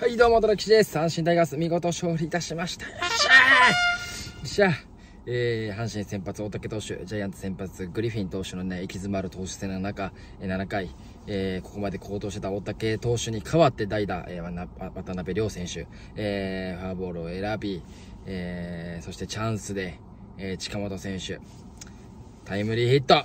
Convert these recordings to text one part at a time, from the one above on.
はい、どうも、ドラキシです。阪神タイガース、見事勝利いたしました。よっしゃーよっしゃえー、阪神先発大竹投手、ジャイアンツ先発グリフィン投手のね、行き詰まる投手戦の中、えー、7回、えー、ここまで好投してた大竹投手に代わって代打、えー、渡辺亮選手、えー、フォアボールを選び、えー、そしてチャンスで、えー、近本選手、タイムリーヒット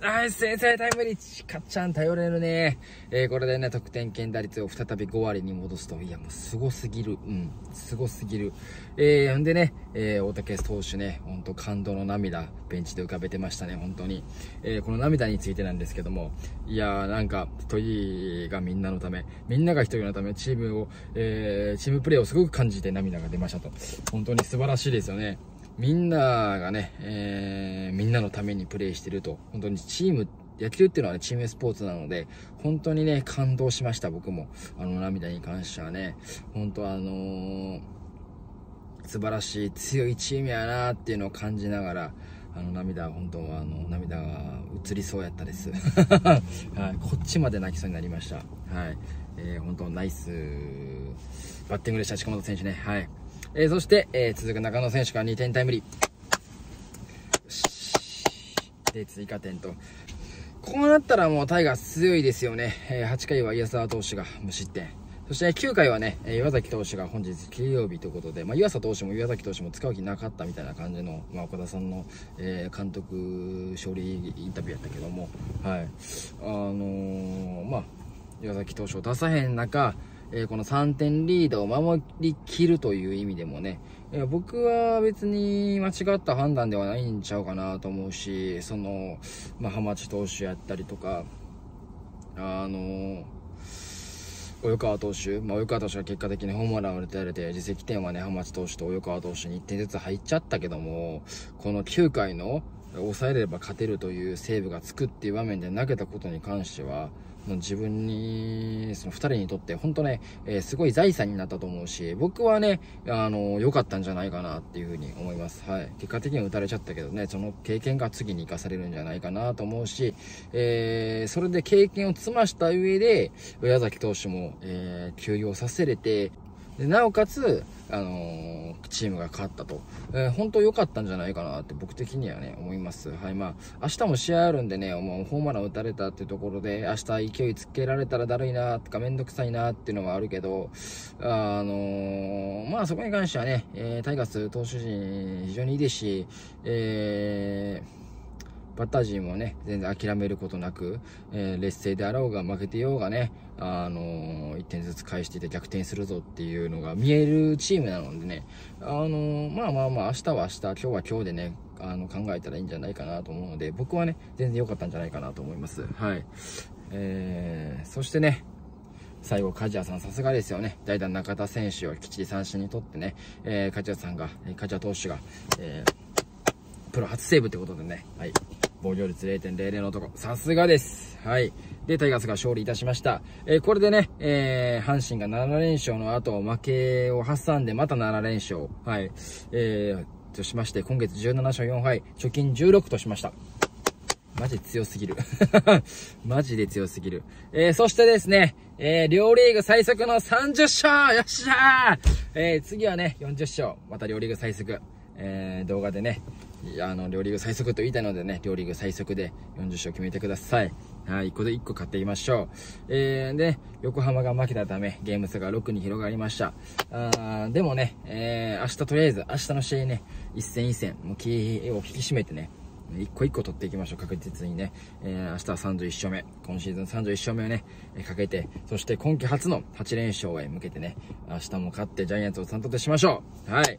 はい、先生タイムリー、ちかっちゃん頼れるね。えー、これでね、得点圏打率を再び5割に戻すと。いや、もうすごすぎる。うん、すすぎる。えー、んでね、えー、大竹投手ね、ほんと感動の涙、ベンチで浮かべてましたね、本当に。えー、この涙についてなんですけども、いやー、なんか、一人がみんなのため、みんなが一人のため、チームを、えー、チームプレーをすごく感じて涙が出ましたと。本当に素晴らしいですよね。みんながね、えー、みんなのためにプレーしてると、本当にチーム、野球っていうのはね、チームスポーツなので、本当にね、感動しました、僕も。あの涙に関してはね、本当あのー、素晴らしい、強いチームやなっていうのを感じながら、あの涙、本当はあの涙が映りそうやったです。はい、こっちまで泣きそうになりました。はい。えー、本当ナイスバッティングでした、近本選手ね。はい。えー、そして、えー、続く中野選手から2点タイムリー。で、追加点と。こうなったらもうタイガース強いですよね。えー、8回は岩沢投手が無失点。そして9回はね、岩崎投手が本日金曜日ということで、まあ、岩佐投手も岩崎投手も使う気なかったみたいな感じの、まあ、岡田さんの、えー、監督勝利インタビューやったけども、はい。あのー、まあ、岩崎投手を出さへん中、えー、この3点リードを守りきるという意味でもね、えー、僕は別に間違った判断ではないんちゃうかなと思うし、その、まあ、浜地投手やったりとか、あの及川投手、まあ、及川投手が結果的にホームランを打たれて、自責点はね、浜地投手と及川投手に1点ずつ入っちゃったけども、この9回の抑えれば勝てるというセーブがつくっていう場面で投げたことに関しては、自分に、その2人にとって本当ね、えー、すごい財産になったと思うし、僕はね、あの、良かったんじゃないかなっていうふうに思います。はい。結果的には打たれちゃったけどね、その経験が次に生かされるんじゃないかなと思うし、えー、それで経験を積ました上で、矢崎投手も、えー、休養させれて、でなおかつ、あのー、チームが勝ったと。えー、本当良かったんじゃないかなって僕的にはね、思います。はい、まあ、明日も試合あるんでね、もうホームラン打たれたっていうところで、明日勢いつけられたらだるいなとかめんどくさいなっていうのはあるけど、あのー、まあそこに関してはね、えー、タイガース投手陣非常にいいですし、えー、バッター陣もね、全然諦めることなく、えー、劣勢であろうが負けてようがね、あのー、1点ずつ返していて逆転するぞっていうのが見えるチームなのでね、あのー、まあまあまあ、明日は明日、今日は今日でね、あの、考えたらいいんじゃないかなと思うので、僕はね、全然良かったんじゃないかなと思います。はい。えー、そしてね、最後、梶谷さんさすがですよね。代打中田選手をきっちり三振にとってね、えー、梶谷さんが、梶谷投手が、えー、プロ初セーブということでね、はい。防御率0.00のとこ。さすがです。はい。で、タイガースが勝利いたしました。えー、これでね、えー、阪神が7連勝の後、負けを挟んで、また7連勝。はい。えー、としまして、今月17勝4敗、貯金16としました。マジ強すぎる。マジで強すぎる。えー、そしてですね、えー、両リーグ最速の30勝よっしゃーえー、次はね、40勝。また両リーグ最速。えー、動画でね、あの、両リーグ最速と言いたいのでね、両リーグ最速で40勝決めてください。はい、1個で1個買っていきましょう。えー、で、横浜が負けたため、ゲーム差が6に広がりました。あでもね、えー、明日とりあえず、明日の試合ね、一戦一戦、もう気を引き締めてね、一個一個取っていきましょう、確実にね。えー、明日は31勝目。今シーズン31勝目をね、え、かけて、そして今季初の8連勝へ向けてね、明日も勝ってジャイアンツを3としましょう。はい。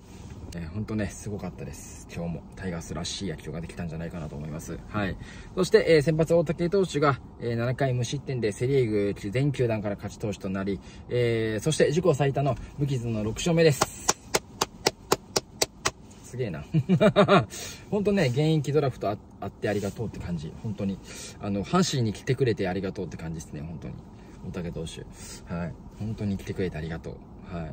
えー、本当ね、すごかったです。今日もタイガースらしい野球ができたんじゃないかなと思います。はい。そして、えー、先発大竹投手が、えー、7回無失点でセリーグ全球団から勝ち投手となり、えー、そして自己最多の無傷の6勝目です。すげえな。本当ね、現役ドラフトあってありがとうって感じ。本当に。あの、阪神に来てくれてありがとうって感じですね、本当に。大竹投手。はい。本当に来てくれてありがとう。はい。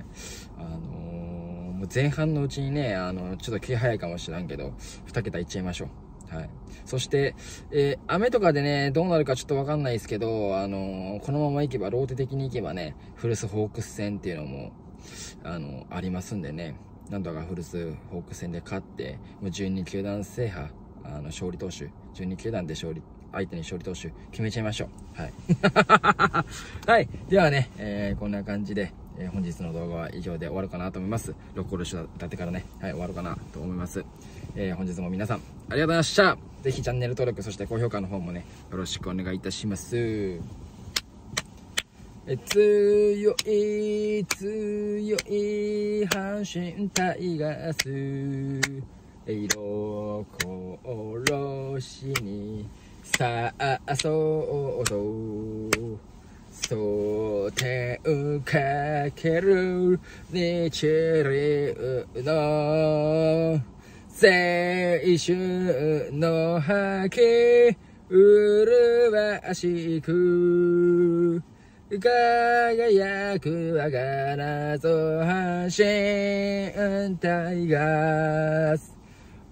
あのーもう前半のうちにね、あの、ちょっと気早いかもしらんけど、2桁いっちゃいましょう。はい。そして、えー、雨とかでね、どうなるかちょっとわかんないですけど、あのー、このまま行けば、ローテ的に行けばね、フルスホークス戦っていうのも、あの、ありますんでね、なんとかフルスホークス戦で勝って、もう12球団制覇、あの、勝利投手、12球団で勝利、相手に勝利投手決めちゃいましょう。はい。はい。ではね、えー、こんな感じで、えー、本日の動画は以上で終わるかなと思います。6コールし立てからね、はい、終わるかなと思います。えー、本日も皆さん、ありがとうございました。ぜひチャンネル登録、そして高評価の方もね、よろしくお願いいたします。え強い、強い阪神タイガース。色を殺しにさあそうそうぞ蒼天かける日流の青春の覇気麗しく輝く我がなぞ阪神タイガース。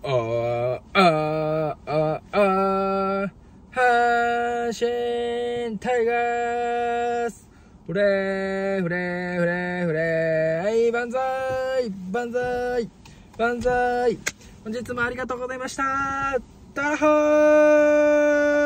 あああああ阪神タイガース。フレフレフレフレはい万歳万歳万歳。本日もありがとうございました。ダッホー